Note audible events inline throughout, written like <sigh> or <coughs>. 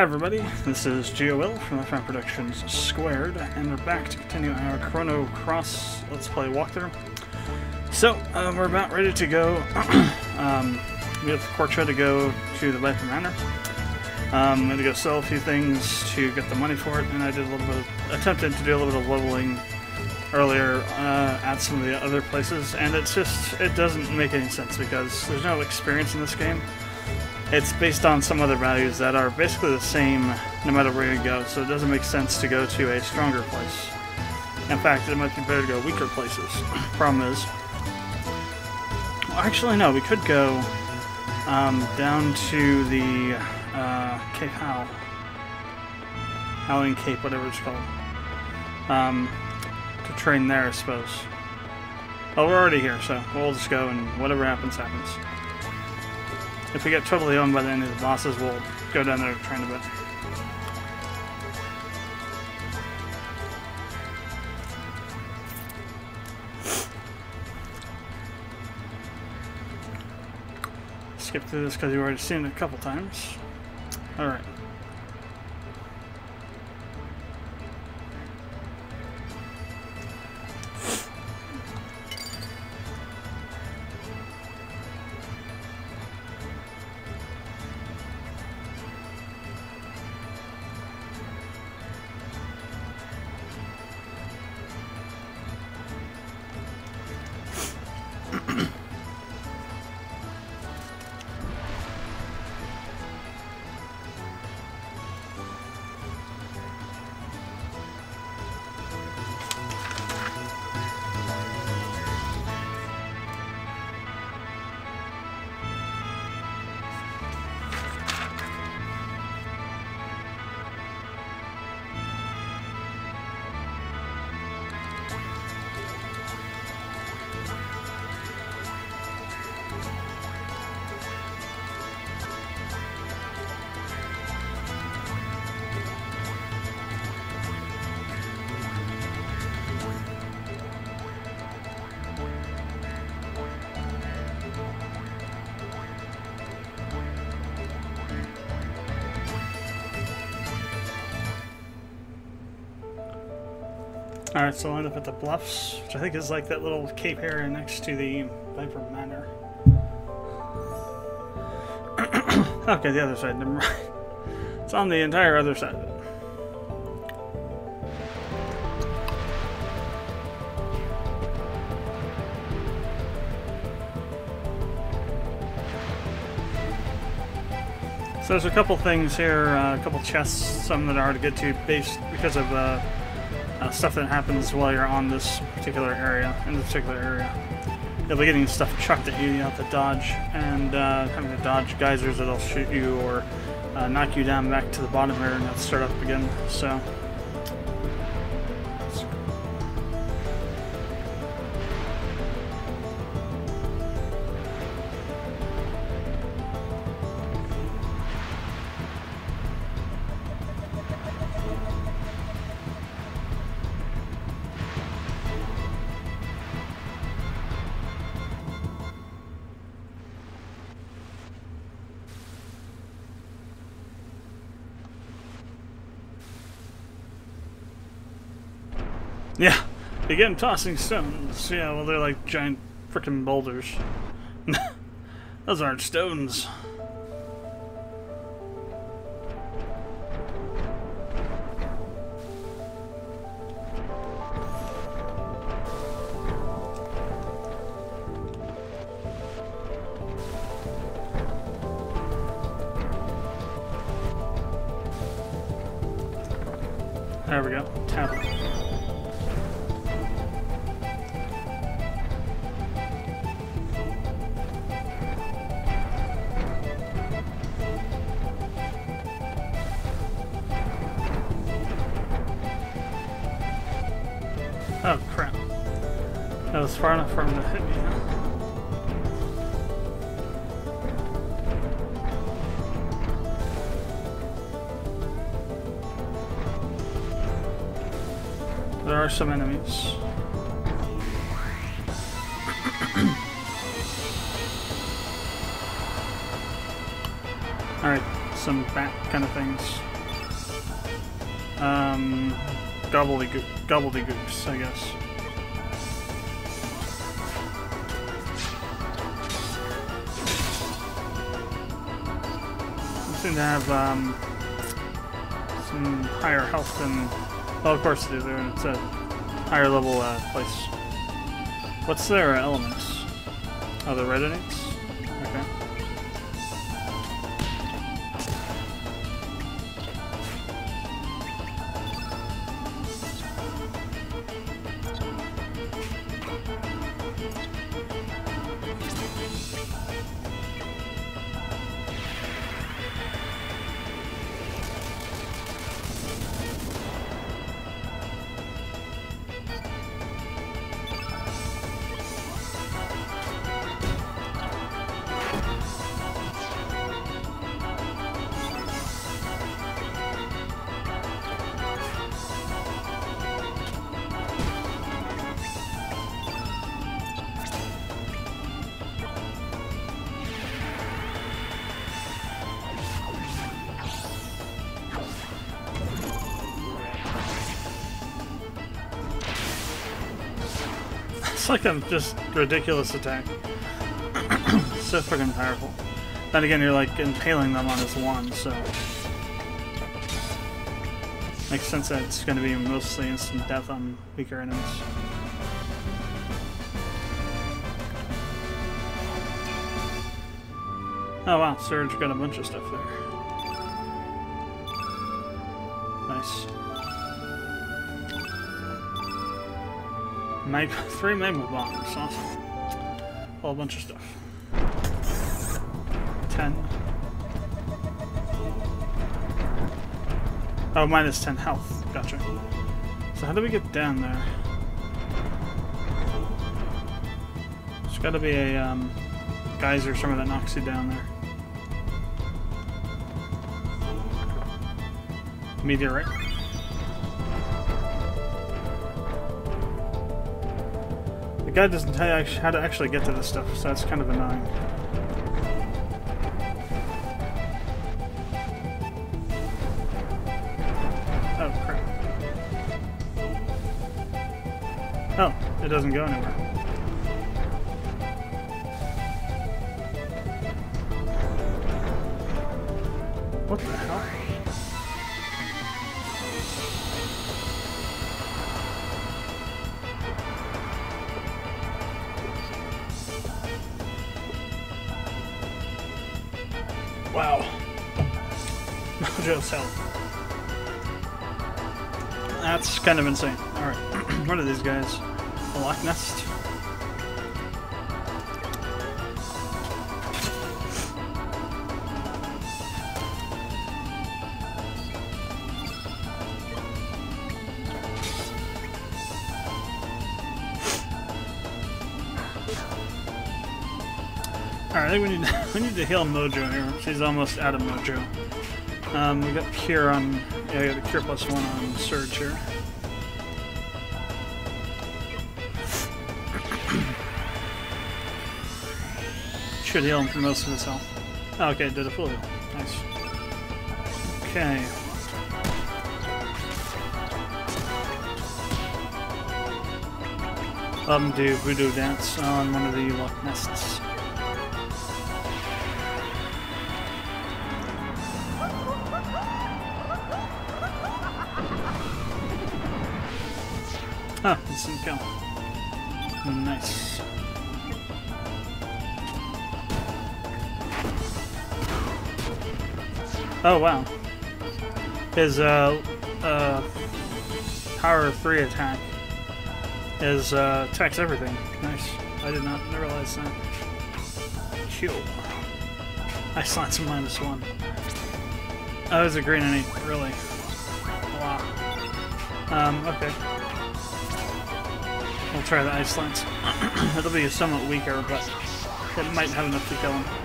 Hi everybody, this is GeoWill from Laughing Man Productions Squared, and we're back to continue our Chrono Cross Let's Play walkthrough. So, uh, we're about ready to go. <clears throat> um, we have Korcha to go to the Viper Manor. Um, I'm going to go sell a few things to get the money for it, and I did a little bit of, attempted to do a little bit of leveling earlier uh, at some of the other places, and it's just, it doesn't make any sense because there's no experience in this game it's based on some other values that are basically the same no matter where you go, so it doesn't make sense to go to a stronger place. In fact, it might be better to go weaker places. <clears throat> Problem is, well, actually no, we could go um, down to the uh, Cape Howe, Howling Cape, whatever it's called, um, to train there, I suppose. Oh, we're already here, so we'll just go and whatever happens, happens. If we get totally owned by the end of the bosses, we'll go down there to train a bit. Skip through this because you've already seen it a couple times. Alright. Alright, so I'll end up at the Bluffs, which I think is like that little cape area next to the Viper Manor. <coughs> okay, the other side, never mind. <laughs> It's on the entire other side of it. So there's a couple things here, uh, a couple chests, some that are hard to get to based because of uh, uh, stuff that happens while you're on this particular area, in this particular area. You'll be getting stuff chucked at you, you have to dodge, and uh, having to dodge geysers that'll shoot you or uh, knock you down back to the bottom here and have to start up again. So again, tossing stones. Yeah, well, they're like giant freaking boulders. <laughs> Those aren't stones. There we go. Tap some enemies. <coughs> Alright, some bat kind of things. Um, gobbledygook, gobbledygooks, I guess. seem to have um, some higher health than. Well, of course they do. and It's a higher level uh, place. What's their elements? Oh, the resonates? Okay. Like a just ridiculous attack. <clears throat> so freaking powerful. Then again, you're like impaling them on his wand, so makes sense that it's going to be mostly instant death on weaker enemies. Oh wow, Serge got a bunch of stuff there. Mag <laughs> three magma bombs. A whole bunch of stuff. Ten. Oh, minus ten health. Gotcha. So how do we get down there? There's gotta be a um, geyser somewhere that knocks you down there. Meteorite. Guy doesn't tell you how to actually get to this stuff, so that's kind of annoying. Oh, crap. Oh, it doesn't go anywhere. Kind of insane. Alright, <clears throat> what are these guys? A Loch Nest? Alright, I think we need <laughs> we need to heal Mojo here. She's almost out of Mojo. Um, we got Cure on yeah, we got the Cure plus one on Serge here. Should heal him for most of his health. Oh, okay, did a full heal. Nice. Okay. Him do voodoo dance on one of the Loch Nests. Oh wow. His uh uh power three attack is uh attacks everything. Nice. I did not realize that. Kill. I slot some minus one. Oh, was a green and really. Wow. Um, okay. We'll try the ice lance. <clears throat> It'll be somewhat weaker, but it might have enough to kill him.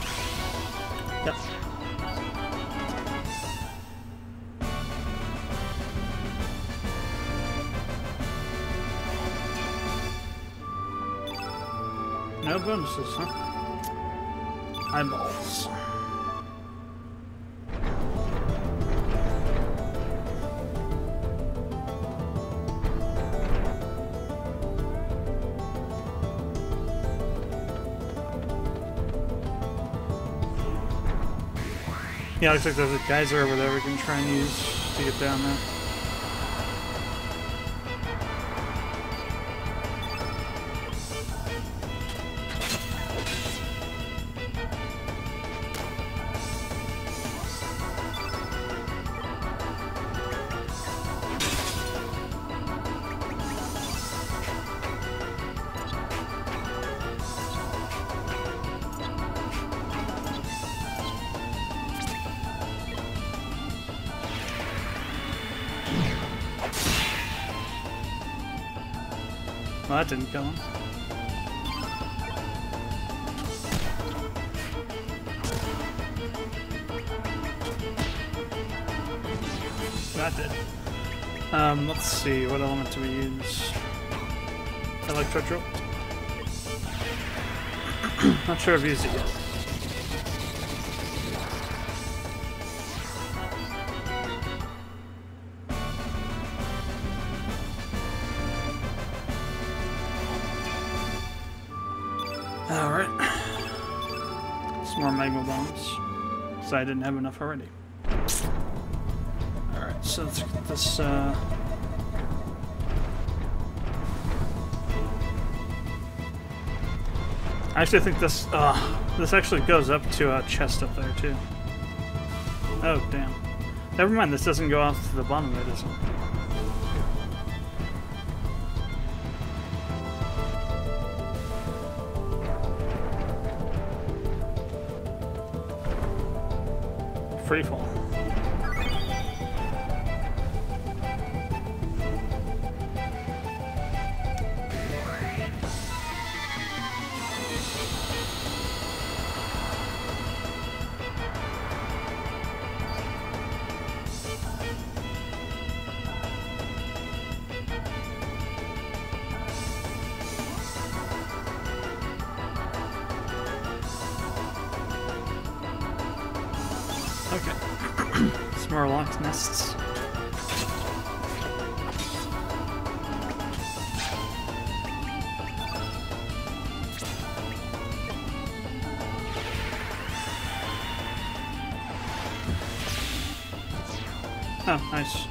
No bonuses, huh? Eyeballs. Yeah, looks like there's a geyser over there we can try and use to get down there. That didn't kill him. That did. Um, let's see, what element do we use? Electro <clears throat> Not sure I've used it yet. More magma bombs. Because I didn't have enough already. Alright, so let's get this, uh... I actually think this, uh, this actually goes up to a chest up there, too. Oh, damn. Never mind, this doesn't go off to the bottom it, does it? Oh, nice.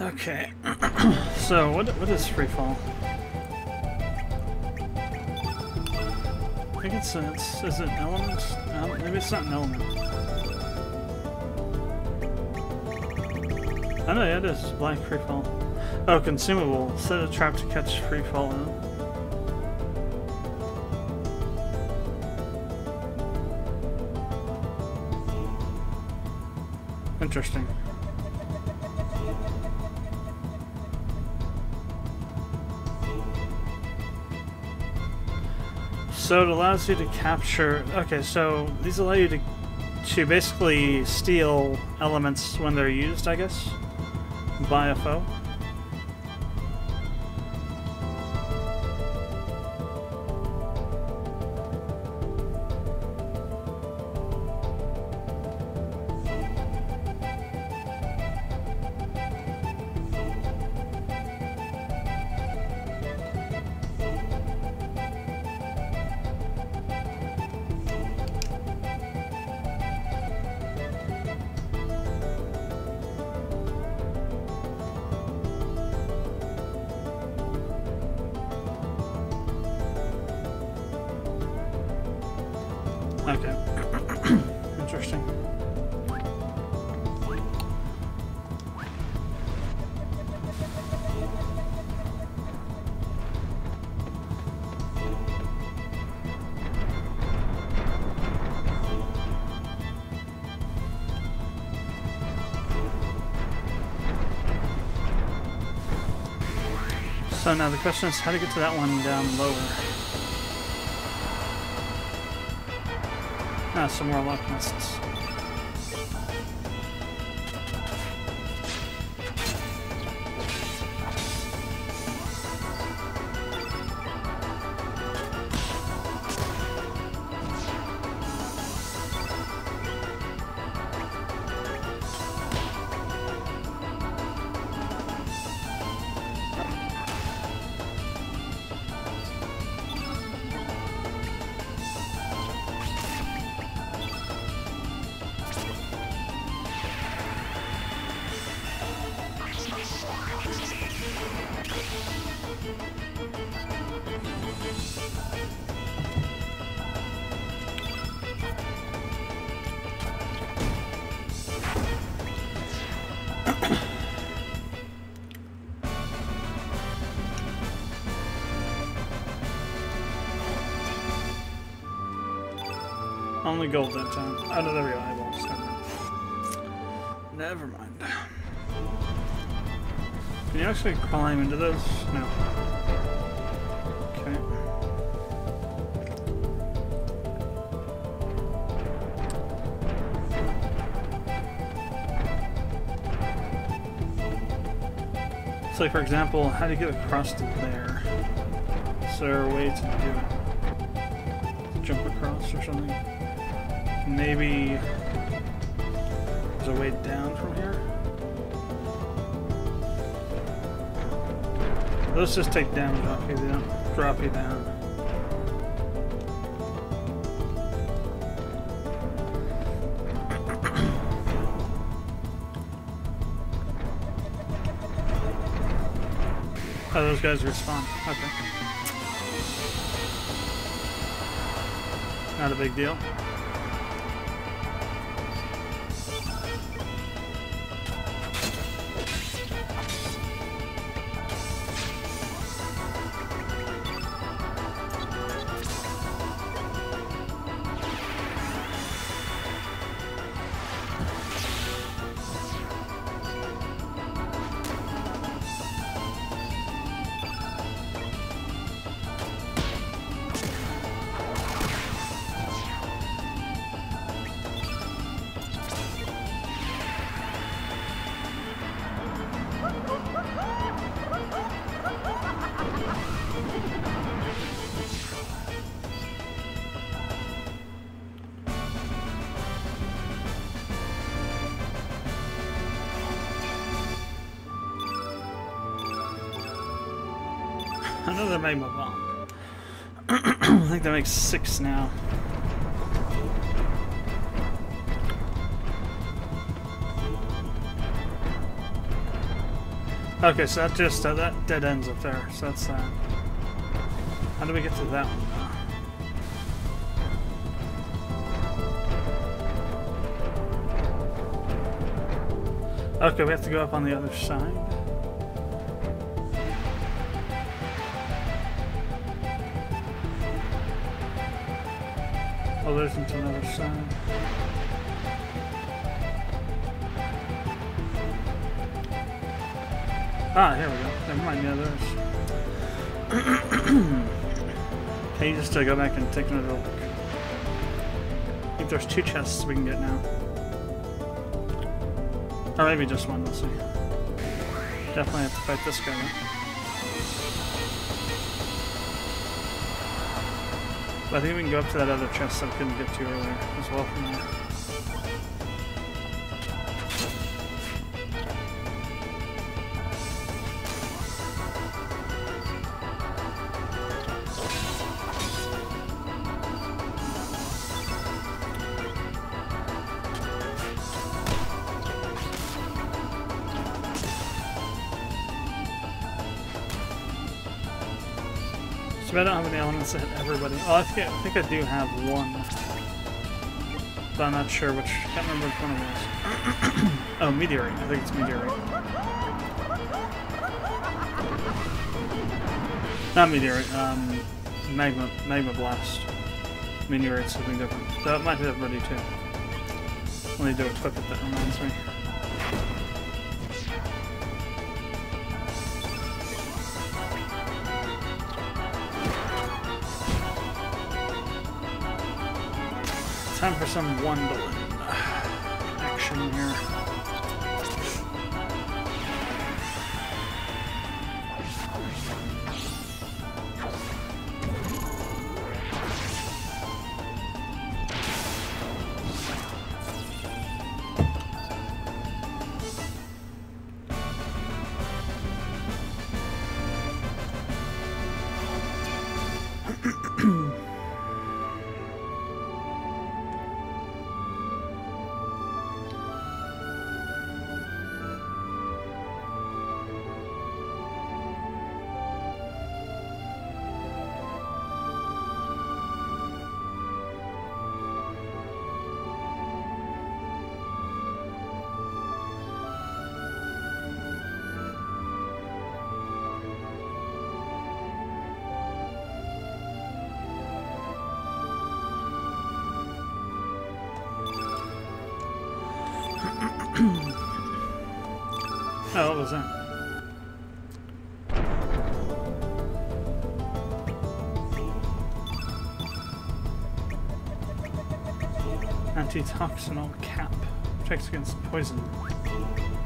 Okay. <clears throat> so what what is free fall? It's, is it element? Um, maybe it's not an element. I know, yeah, it is black freefall. Oh, consumable. Set a trap to catch free fall. Interesting. So it allows you to capture... Okay, so these allow you to, to basically steal elements when they're used, I guess, by a foe. Now the question is how to get to that one down lower. Ah, some more lock nests. Only gold that time. Oh no, there we go. Eyeballs. Never mind. Can you actually climb into those? No. Okay. So, for example, how do you get across to there? Is there a way to do it? Jump across or something? Maybe there's a way down from here? Let's just take damage off you down. Drop you down. Oh, those guys respond. Okay. Not a big deal. Makes six now. Okay, so that just uh, that dead ends up there. So that's that. How do we get to that one? Okay, we have to go up on the other side. Oh, there's another side. Ah, here we go. Never mind, yeah, there's... Can you <coughs> just uh, go back and take another look? I think there's two chests we can get now. Or maybe just one, we'll see. Definitely have to fight this guy. I think we can go up to that other chest I couldn't get to earlier as well from there. Everybody. Oh, I think, I think I do have one. But I'm not sure which. I can't remember which one it was. <clears throat> oh, meteorite. I think it's meteorite. Not meteorite. Um, magma, magma blast. Meteorite's something different. That might hit everybody too. I need to equip it. That reminds me. Some Wonderland was that? Antitoxinal cap. Protects against poison.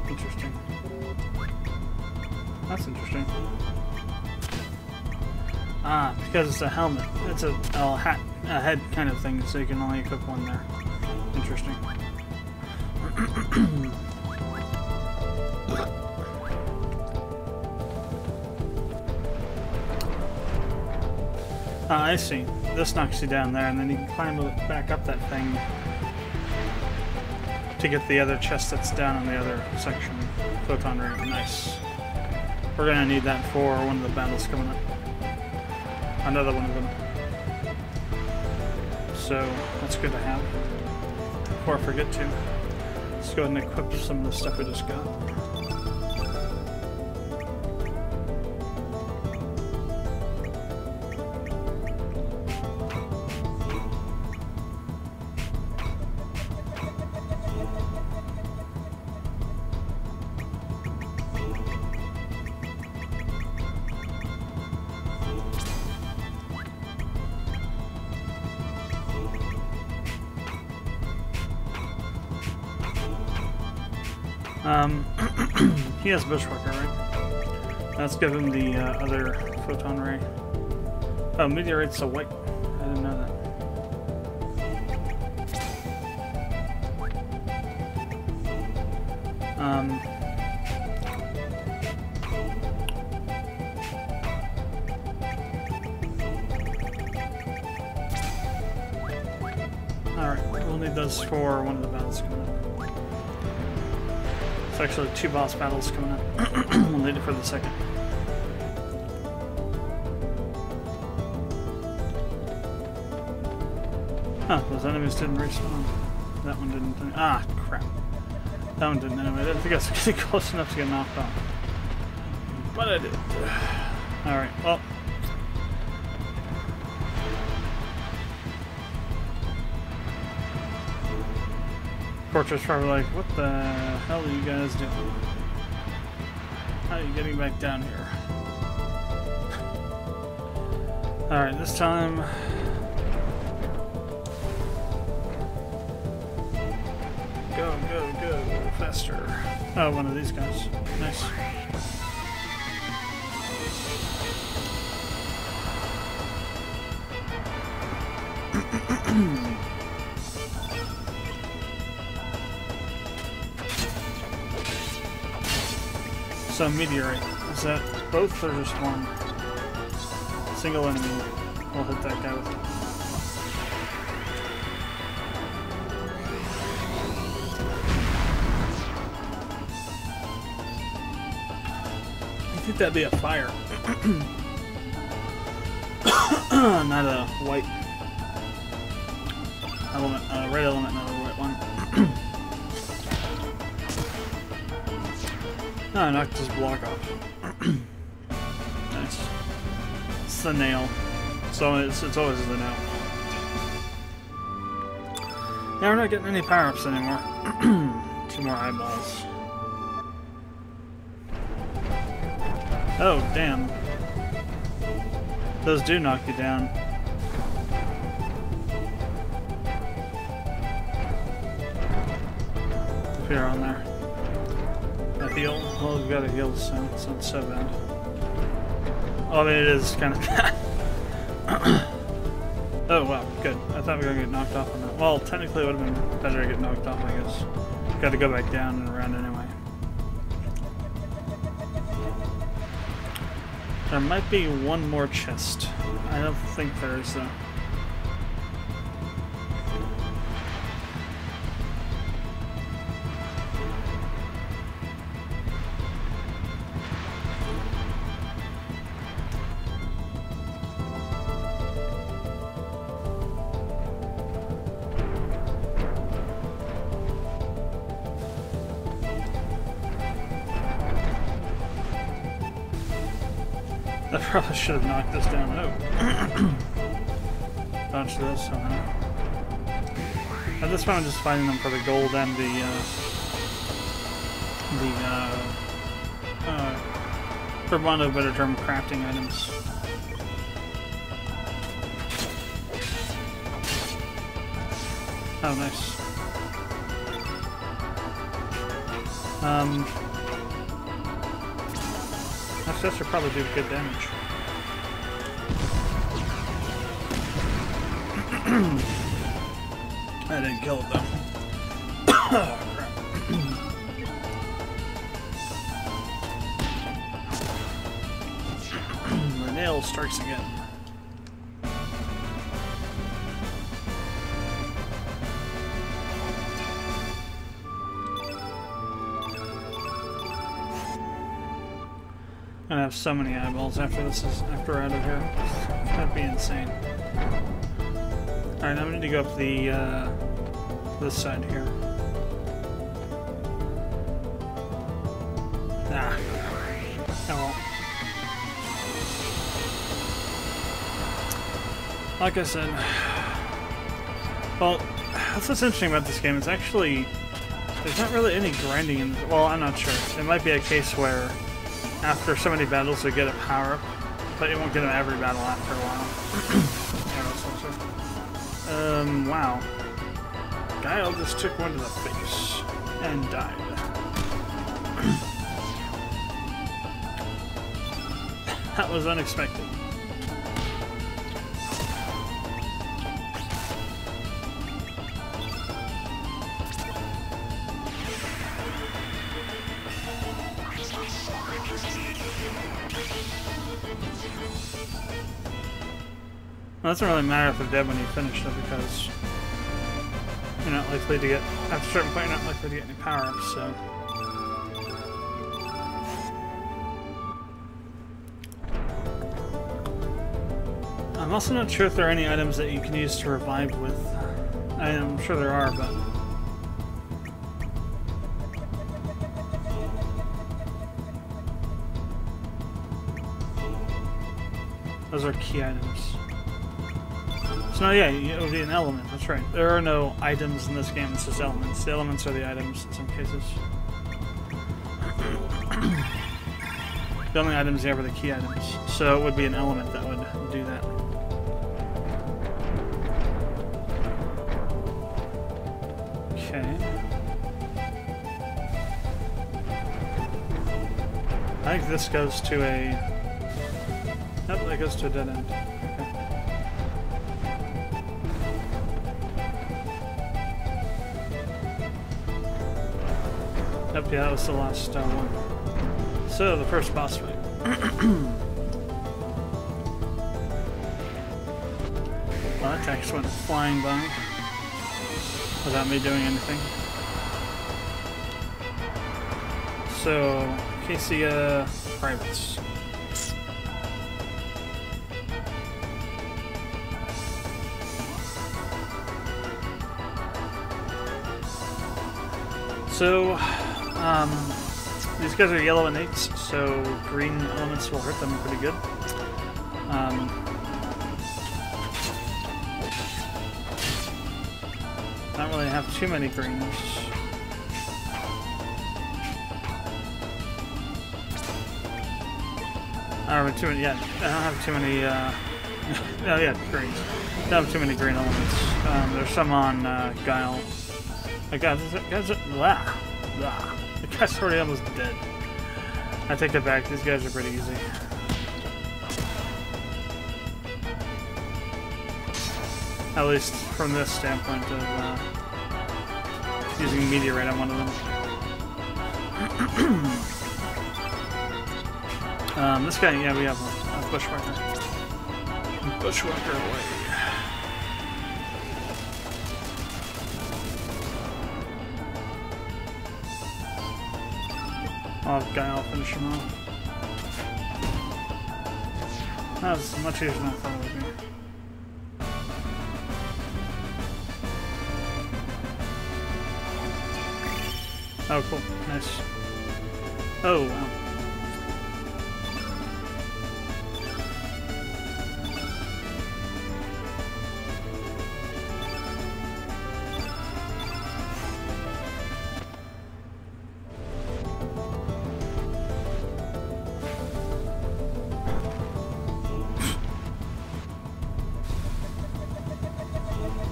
Interesting. That's interesting. Ah, because it's a helmet. It's a, a hat, a head kind of thing, so you can only equip one there. Interesting. <clears throat> Ah, I see. This knocks you down there, and then you can climb back up that thing to get the other chest that's down in the other section. Photon ring. Nice. We're gonna need that for one of the battles coming up. Another one of them. So, that's good to have. Before I forget to. Let's go ahead and equip some of the stuff we just got. Um, <clears throat> he has Bushwhacker, right? Let's give him the uh, other photon ray. Oh, meteorite's a white. Actually two boss battles coming up. <clears throat> we'll need it for the second. Huh, those enemies didn't respawn. That one didn't. Ah, crap. That one didn't anyway. I didn't think I was <laughs> getting close enough to get knocked off. But I did. Alright, well. Fortress probably like, what the hell are you guys doing? How are you getting back down here? <laughs> Alright, this time... Go, go, go, faster. Oh, one of these guys. Nice. So meteorite. Is that both or just one? Single enemy. We'll hit that guy with it. I think that'd be a fire. <coughs> not a white element, uh, red element, I knocked his block off. <clears throat> nice. It's the nail. So it's, it's always the nail. Yeah, we're not getting any power-ups anymore. <clears throat> Two more eyeballs. Oh, damn. Those do knock you down. You're on there. Well, we've got a heal, so it's so bad. Oh, I mean, it is kind of <laughs> bad. <coughs> oh, wow, good. I thought we were going to get knocked off on that. Well, technically it would have been better to get knocked off, I guess. Got to go back down and around anyway. There might be one more chest. I don't think there is, though. Should have knocked this down. Bunch of this somehow. At this point, I'm just finding them for the gold and the, uh, the, uh, uh, For want of a better term, crafting items. Oh, nice. Um, should probably do good damage. <coughs> I didn't kill it though. nail strikes again. I'm have so many eyeballs after this is after out of here. That'd be insane. Alright, I'm gonna go up the uh, this side here. Ah. Oh well. Like I said, well, that's what's interesting about this game. It's actually there's not really any grinding in. Well, I'm not sure. It might be a case where after so many battles you get a power up, but you won't get them every battle after a while. <clears throat> um, wow. Guile just took one to the face and died. <clears throat> that was unexpected. It doesn't really matter if they're dead when you finish them because you're not likely to get, at a certain point, you're not likely to get any power-ups, so... I'm also not sure if there are any items that you can use to revive with. I am sure there are, but... Those are key items. So no, yeah, it would be an element, that's right. There are no items in this game, it's just elements. The elements are the items in some cases. <coughs> the only items have are the key items. So it would be an element that would do that. Okay. I think this goes to a... Nope, that goes to a dead end. Yeah, that was the last uh, one. So, the first boss fight. <clears throat> well, that text went flying by without me doing anything. So, Acacia Privates. So, um, these guys are yellow innates, so green elements will hurt them pretty good. Um, don't really have too many greens. I don't have too many, yeah, I don't have too many, uh, <laughs> oh yeah, greens. I don't have too many green elements. Um, there's some on, uh, Guile. I got this guy's, blah. Guy's already almost dead. I take that back. These guys are pretty easy. At least from this standpoint of uh, using meteorite on one of them. <clears throat> um, this guy, yeah, we have a, a bushwhacker. Bushwhacker away. I'll Guy, I'll finish him off. That was much easier than I thought it would be. Oh, cool. Nice. Oh, wow.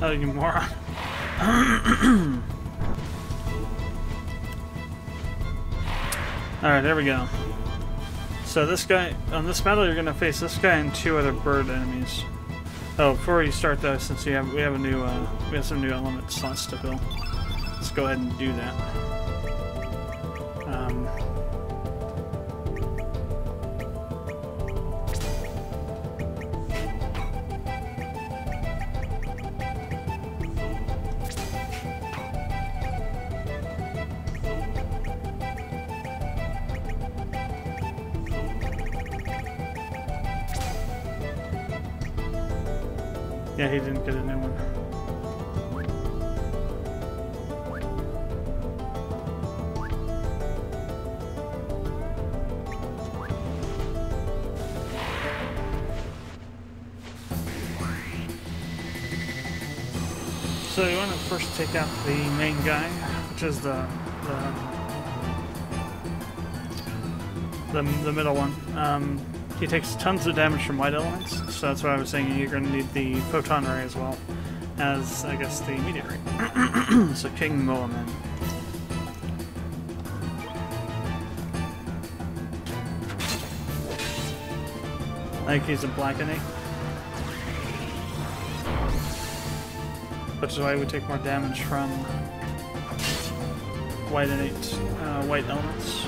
Oh, you moron. <clears throat> Alright, there we go. So this guy, on this battle you're gonna face this guy and two other bird enemies. Oh, before you start though, since you have we have a new uh, we have some new element slots to fill. Let's go ahead and do that. So you want to first take out the main guy, which is the the the, the middle one. Um, he takes tons of damage from white elements, so that's why I was saying you're going to need the photon ray as well as I guess the immediate ray. <clears throat> so King Moaman. Think he's a black innate. Which is why we take more damage from white innate, uh, white elements.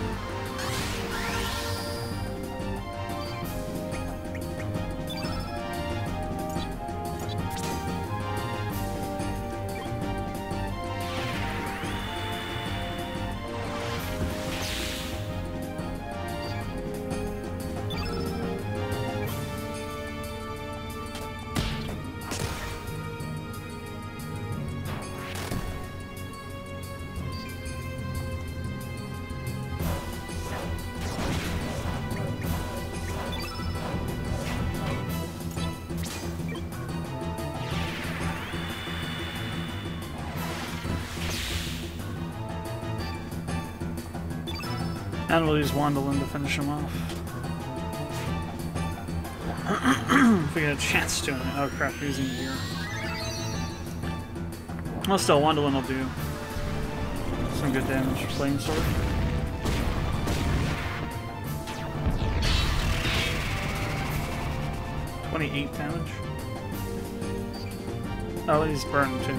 And we'll use Wandalin to finish him off. <clears throat> if we get a chance to. Oh crap, using here. Well, still, Wandalin will do some good damage. Flame Sword. Twenty-eight damage. Oh, he's burned too.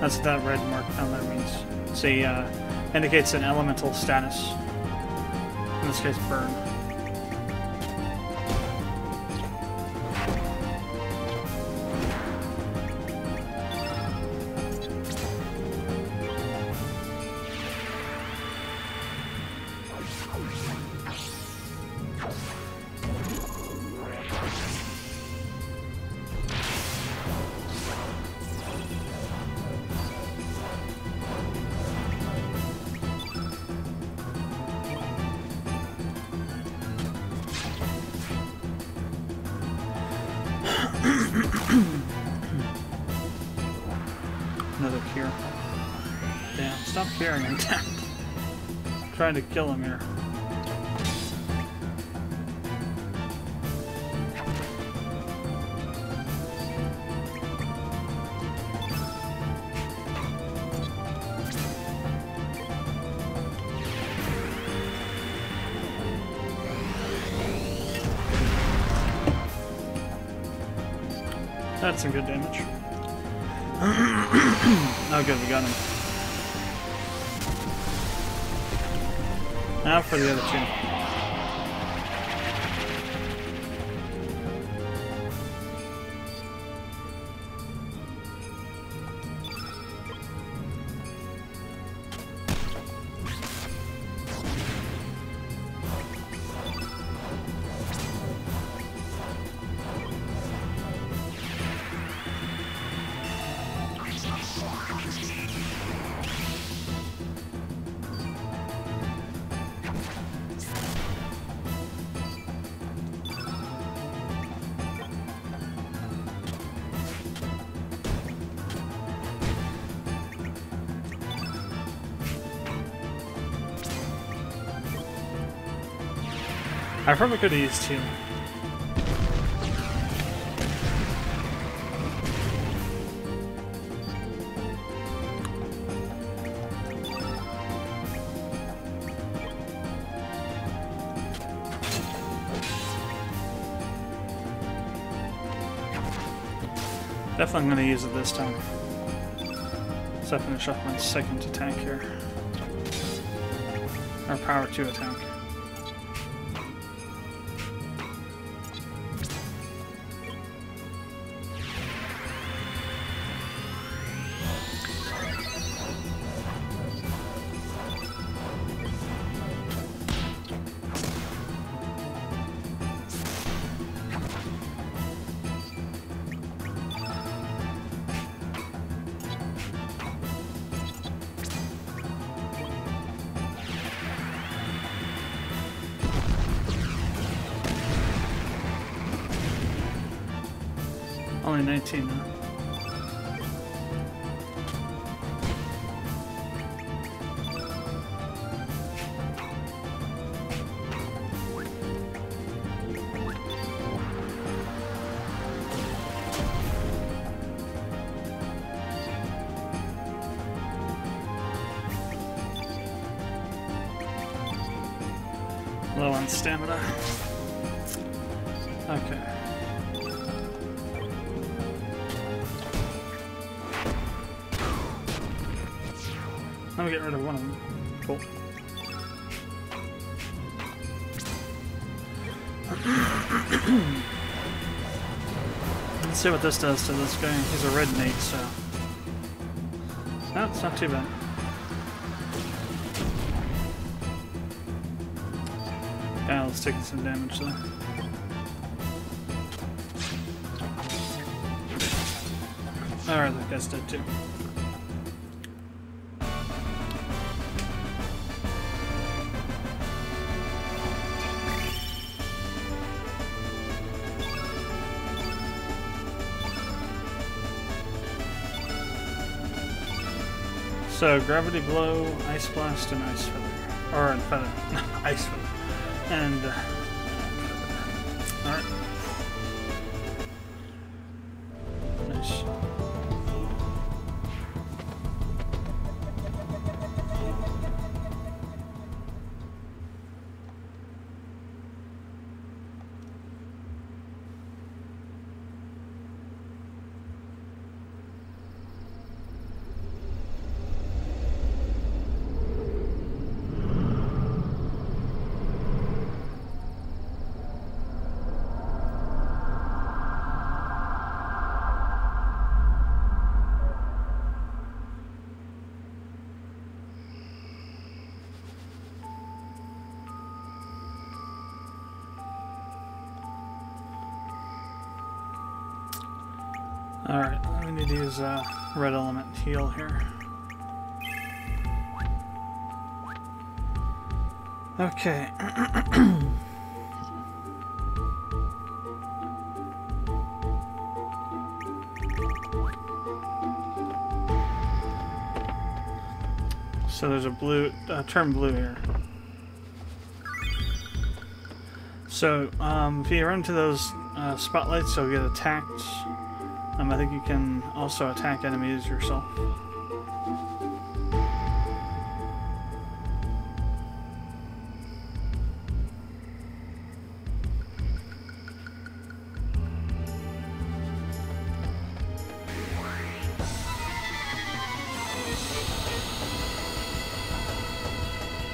That's that red mark down there means. See, uh, indicates an elemental status. In this case, burn. Trying to kill him here. That's some good damage. <coughs> oh good, we got him. Now for the other two. probably could have used two. Definitely going to use it this time. So I finish off my second attack here. Or power 2 attack. Let me get rid of one of them. Cool. <clears throat> Let's see what this does to this guy. He's a red innate, so... No, it's not too bad. Yeah, let's take some damage though. Alright, that guy's dead too. So, Gravity Blow, Ice Blast, and Ice Feather. Or, Feather. <laughs> ice Feather. And, uh, Alright, we need to use uh, red element heal here. Okay. <clears throat> so there's a blue, uh, turn blue here. So, um, if you run into those uh, spotlights, you'll get attacked. Um, I think you can also attack enemies yourself.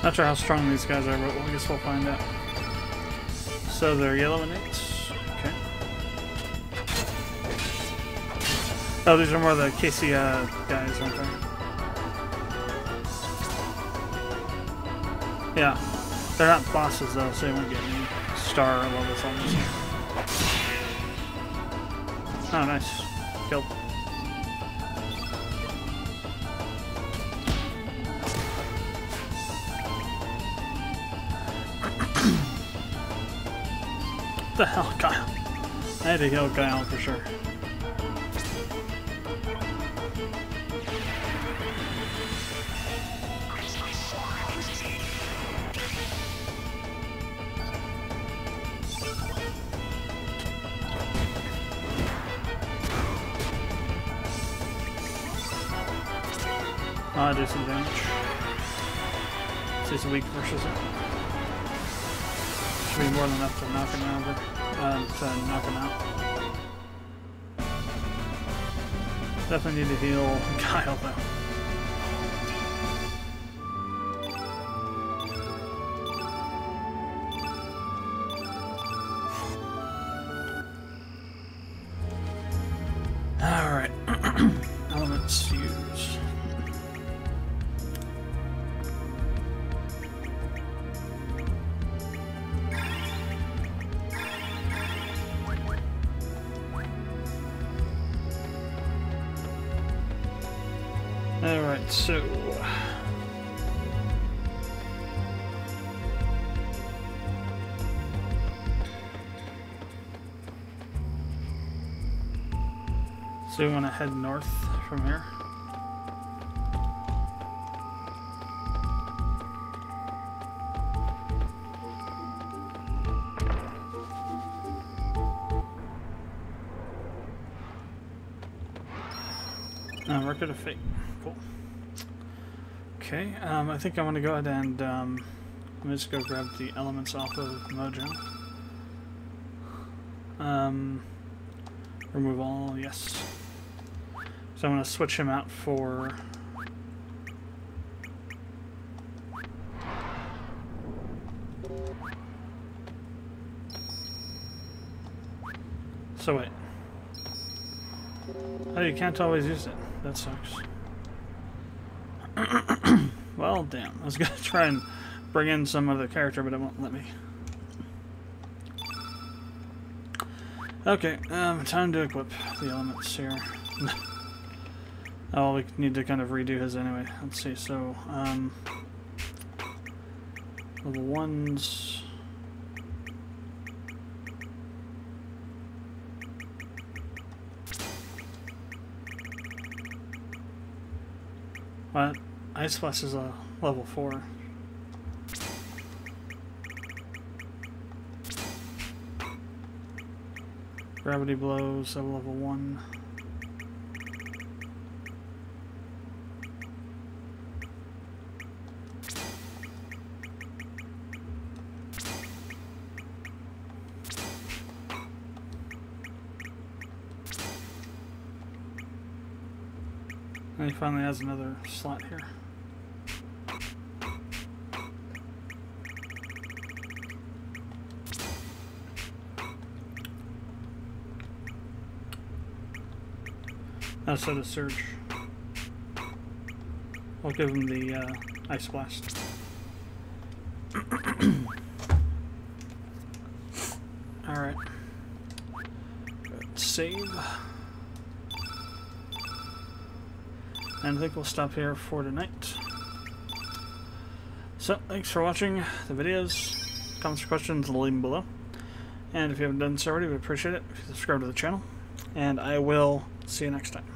Not sure how strong these guys are, but I guess we'll find out. So they're yellow and Okay. Oh, these are more the Casey uh, guys, aren't they? Yeah. They're not bosses though, so they won't get any star levels on this. Oh, nice. Killed. <coughs> The hell, Kyle? I had to kill Kyle for sure. Some damage. He's weak versus it. Should be more than enough to knock him over. Uh, to knock him out. Definitely need to heal <laughs> Kyle, though. Alright, so... So we want to head north from here. Uh, Record of Fate. Cool. Okay, um, I think I'm going to go ahead and um, let me just go grab the elements off of Mojo. Um, remove all, yes. So I'm going to switch him out for... So wait. Oh, you can't always use it. That sucks. Well, damn. I was going <laughs> to try and bring in some other character, but it won't let me. Okay, um, time to equip the elements here. <laughs> oh, we need to kind of redo his anyway. Let's see, so, um, level ones. What? Ice Blast is a level 4. Gravity Blows, level 1. And he finally has another slot here. That's a surge. I'll give him the uh, ice blast. <clears throat> Alright. Save. And I think we'll stop here for tonight. So, thanks for watching the videos. Comments or questions, leave them below. And if you haven't done so already, we appreciate it if you subscribe to the channel. And I will see you next time.